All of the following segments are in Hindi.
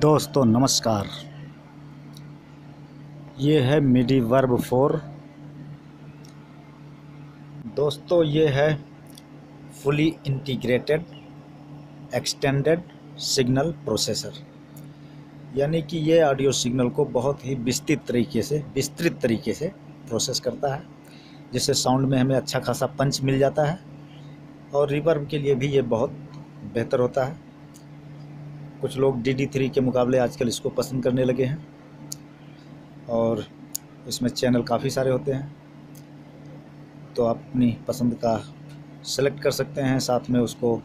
दोस्तों, नमस्कार। ये है मिडी वर्ब फोर। दोस्तों, ये है fully integrated, extended signal processor. यानी कि ये ऑडियो सिग्नल को बहुत ही विस्तृत तरीके से, विस्तृत तरीके से प्रोसेस करता है, जिससे साउंड में हमें अच्छा खासा पंच मिल जाता है और रिवर्ब के लिए भी ये बहुत बेहतर होता है। कुछ लोग डी डी थ्री के मुकाबले आजकल इसको पसंद करने लगे हैं। और इसमें चैनल काफ़ी सारे होते हैं। तो आप अपनी पसंद का सेलेक्ट कर सकते हैं, साथ में उसको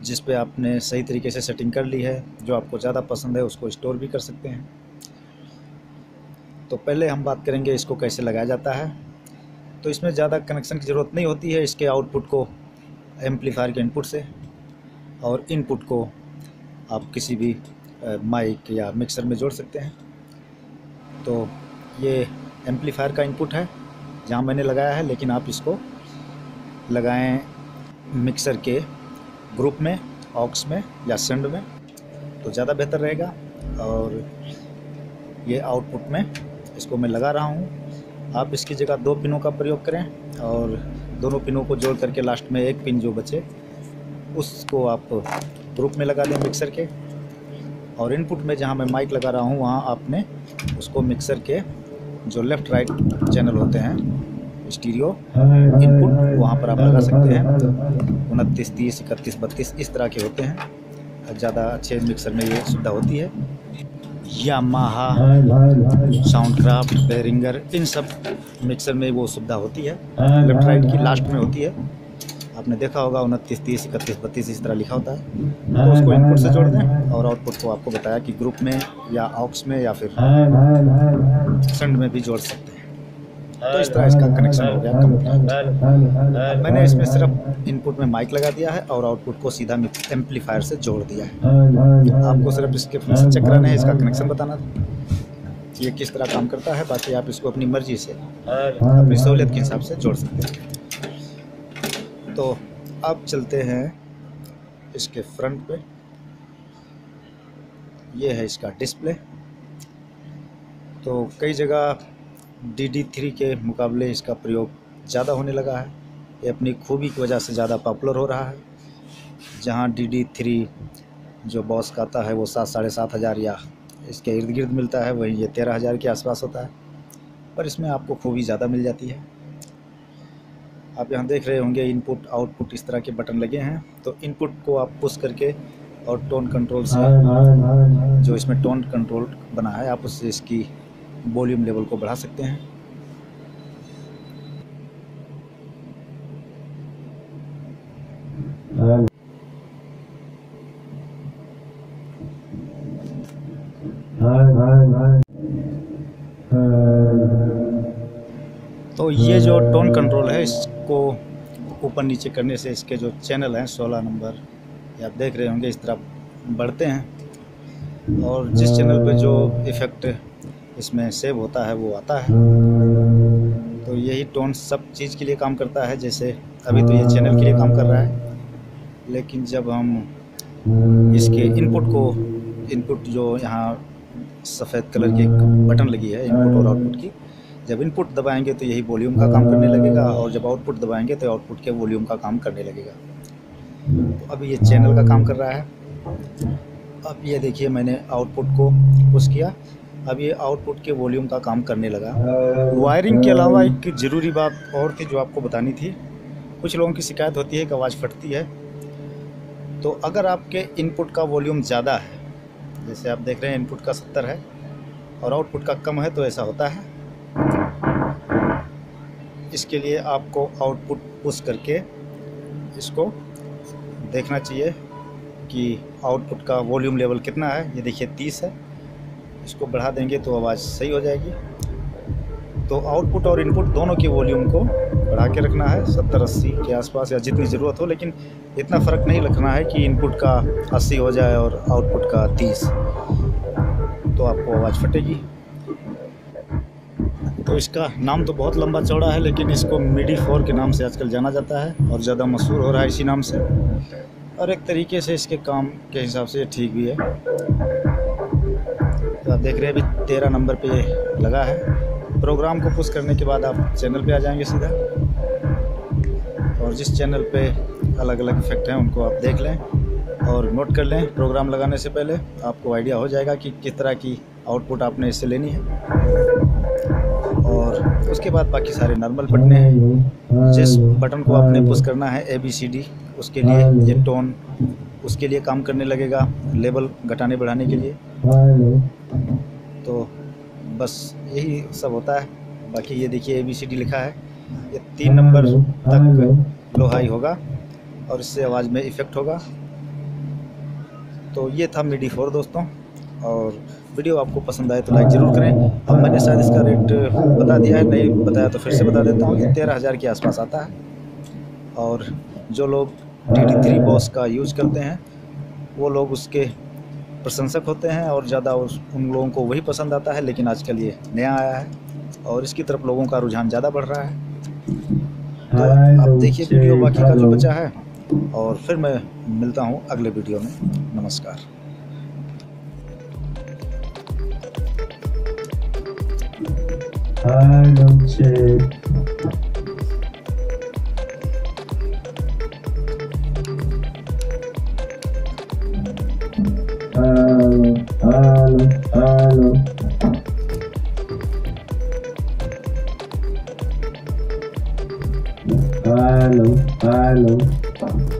जिस पे आपने सही तरीके से सेटिंग कर ली है, जो आपको ज़्यादा पसंद है, उसको स्टोर भी कर सकते हैं। तो पहले हम बात करेंगे इसको कैसे लगाया जाता है। तो इसमें ज़्यादा कनेक्शन की ज़रूरत नहीं होती है, इसके आउटपुट को एम्पलीफायर के इनपुट से और इनपुट को आप किसी भी माइक या मिक्सर में जोड़ सकते हैं। तो ये एम्पलीफायर का इनपुट है, जहाँ मैंने लगाया है, लेकिन आप इसको लगाएँ मिक्सर के ग्रुप में ऑक्स में या सेंड में तो ज़्यादा बेहतर रहेगा। और ये आउटपुट में इसको मैं लगा रहा हूँ। आप इसकी जगह दो पिनों का प्रयोग करें और दोनों पिनों को जोड़ करके लास्ट में एक पिन जो बचे, उसको आप ग्रुप में लगा दें मिक्सर के। और इनपुट में जहाँ मैं माइक लगा रहा हूँ, वहाँ आपने उसको मिक्सर के जो लेफ़्ट राइट चैनल होते हैं स्टीरियो इनपुट वहाँ पर आप लगा सकते हैं। उनतीस, तीस, इकतीस, बत्तीस, इस तरह के होते हैं। ज़्यादा अच्छे मिक्सर में ये सुविधा होती है। यामाहा साउंड क्राफ्ट बेरिंगर इन सब मिक्सर में वो सुविधा होती है। लेफ़्ट राइट की लास्ट में होती है। आपने देखा होगा उनतीस तीस इकतीस बत्तीस इस तरह लिखा होता है तो उसको इनपुट से जोड़ दें और आउटपुट को आपको बताया कि ग्रुप में या ऑक्स में या फिर सेंड में भी जोड़ सकते हैं तो इस तरह इसका कनेक्शन हो गया कंप्लीट मैंने इसमें सिर्फ़ इनपुट में माइक लगा दिया है और आउटपुट को सीधा एम्पलीफायर से जोड़ दिया है आपको सिर्फ़ इसके फ़ंक्शन चेक कराना है इसका कनेक्शन बताना कि ये किस तरह काम करता है बाकी आप इसको अपनी मर्ज़ी से अपनी सहूलियत के हिसाब से जोड़ सकते हैं तो अब चलते हैं इसके फ्रंट पे। ये है इसका डिस्प्ले तो कई जगह डी डी थ्री के मुकाबले इसका प्रयोग ज़्यादा होने लगा है। ये अपनी खूबी की वजह से ज़्यादा पॉपुलर हो रहा है। जहाँ डी डी थ्री जो बॉस का आता है, वो सात, साढ़े सात हज़ार या इसके इर्द गिर्द मिलता है, वहीं ये तेरह हज़ार के आसपास होता है। पर इसमें आपको खूबी ज़्यादा मिल जाती है। आप यहाँ देख रहे होंगे इनपुट आउटपुट इस तरह के बटन लगे हैं। तो इनपुट को आप पुश करके और टोन कंट्रोल से जो इसमें टोन कंट्रोल बना है, आप उससे इसकी वॉल्यूम लेवल को बढ़ा सकते हैं। तो ये जो टोन कंट्रोल है इसको ऊपर नीचे करने से इसके जो चैनल हैं, सोलह नंबर, ये आप देख रहे होंगे, इस तरह बढ़ते हैं। और जिस चैनल पे जो इफ़ेक्ट इसमें सेव होता है, वो आता है। तो यही टोन सब चीज़ के लिए काम करता है, जैसे अभी तो ये चैनल के लिए काम कर रहा है। लेकिन जब हम इसके इनपुट को, इनपुट जो यहाँ सफ़ेद कलर की बटन लगी है, इनपुट और आउटपुट की जब इनपुट दबाएँगे तो यही वॉल्यूम का काम करने लगेगा और जब आउटपुट दबाएँगे तो आउटपुट के वॉल्यूम का काम करने लगेगा। तो अभी ये चैनल का काम कर रहा है। अब ये देखिए मैंने आउटपुट को पुश किया। अब ये आउटपुट के वॉल्यूम का काम करने लगा। वायरिंग के अलावा एक ज़रूरी बात और थी जो आपको बतानी थी। कुछ लोगों की शिकायत होती है कि आवाज़ फटती है। तो अगर आपके इनपुट का वॉल्यूम ज़्यादा है जैसे आप देख रहे हैं इनपुट का सत्तर है और आउटपुट का कम है तो ऐसा होता है। इसके लिए आपको आउटपुट पुश करके इसको देखना चाहिए कि आउटपुट का वॉल्यूम लेवल कितना है। ये देखिए तीस है। इसको बढ़ा देंगे तो आवाज़ सही हो जाएगी। तो आउटपुट और इनपुट दोनों के वॉल्यूम को बढ़ा के रखना है। सत्तर अस्सी के आसपास या जितनी ज़रूरत हो, लेकिन इतना फ़र्क नहीं रखना है कि इनपुट का अस्सी हो जाए और आउटपुट का तीस। तो आपको आवाज़ फटेगी। तो इसका नाम तो बहुत लंबा चौड़ा है, लेकिन इसको मिडी फोर के नाम से आजकल जाना जाता है और ज़्यादा मशहूर हो रहा है इसी नाम से। और एक तरीके से इसके काम के हिसाब से ये ठीक भी है। तो आप देख रहे हैं, अभी तेरह नंबर पे लगा है। प्रोग्राम को पुश करने के बाद आप चैनल पे आ जाएँगे सीधा। और जिस चैनल पे अलग अलग इफ़ेक्ट हैं, उनको आप देख लें और नोट कर लें प्रोग्राम लगाने से पहले। आपको आइडिया हो जाएगा कि किस तरह की आउटपुट आपने इससे लेनी है। और उसके बाद बाकी सारे नॉर्मल बटने हैं। जिस बटन को आपने पुश करना है ए बी सी डी उसके लिए ये टोन उसके लिए काम करने लगेगा लेवल घटाने, बढ़ाने के लिए। तो बस यही सब होता है। बाकी ये देखिए ए बी सी डी लिखा है। ये तीन नंबर तक लो हाई होगा और इससे आवाज़ में इफ़ेक्ट होगा। तो ये था मीडी फोर दोस्तों। और वीडियो आपको पसंद आए तो लाइक ज़रूर करें। अब मैंने शायद इसका रेट बता दिया है नहीं बताया तो फिर से बता देता हूँ। ये तेरह हज़ार के आसपास आता है। और जो लोग डी डी थ्री बॉस का यूज़ करते हैं वो लोग उसके प्रशंसक होते हैं और ज़्यादा उन लोगों को वही पसंद आता है लेकिन आजकल ये नया आया है और इसकी तरफ़ लोगों का रुझान ज़्यादा बढ़ रहा है। तो आप देखिए वीडियो बाकी का जो बचा है और फिर मैं मिलता हूँ अगले वीडियो में। नमस्कार। Hello, check. Hello, hello, hello. Hello, hello.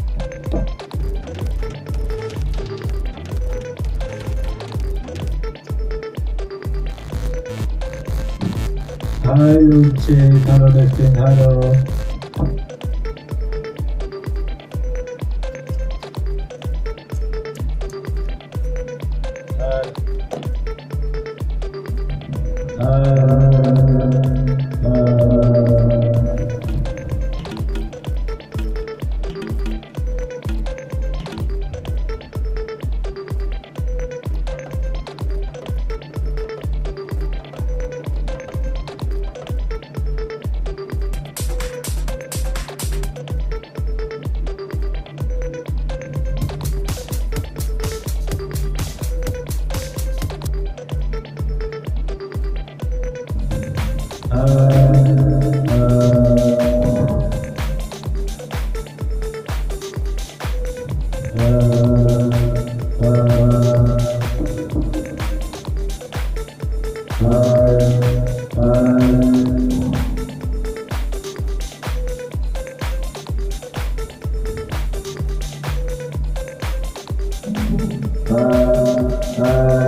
Shit, not on this thing, hello. Uh. Bye.